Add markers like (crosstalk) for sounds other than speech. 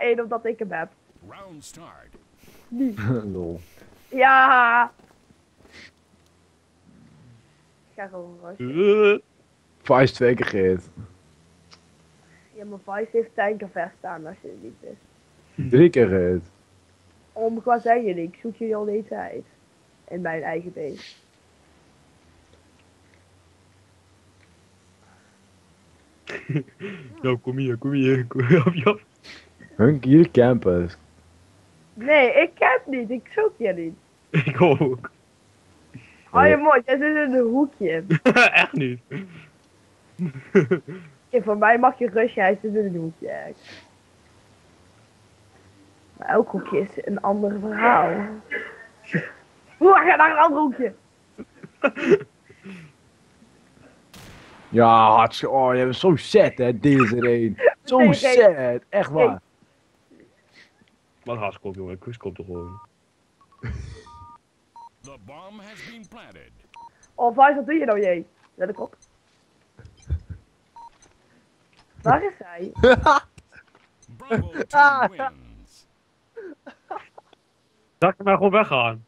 één omdat ik hem heb. Round start. Lol. (laughs) Ja! Ik ga gewoon rushen. Eh, Vice twee keer gehit. Ja, mijn Vice heeft tankervest staan als je het niet wist. Drie keer gehit. Om qua zeggen jullie, ik zoek jullie al de hele tijd. In mijn eigen base. (laughs) Ja, kom hier, kom hier. (laughs) Kom hier. Hun hier campen. Nee, ik heb niet, ik zoek je niet. (laughs) Ik ook. Hou je mond, jij zit in een hoekje. (laughs) Echt niet. Ja, voor mij mag je rushen, hij zit in een hoekje. Maar elk hoekje is een ander verhaal. (laughs) Hoe ga naar een ander hoekje? Ja, hartstikke. Oh, je bent zo sad, hè, deze een. Zo sad. Echt waar. Wat haaskop, jongen. Kuskop toch gewoon. (laughs) The bomb has been planted. Oh, Vice, wat doe je nou, jee? Let ik op. Waar is hij? Bravo (laughs) team wins. Laat ik maar gewoon weggaan.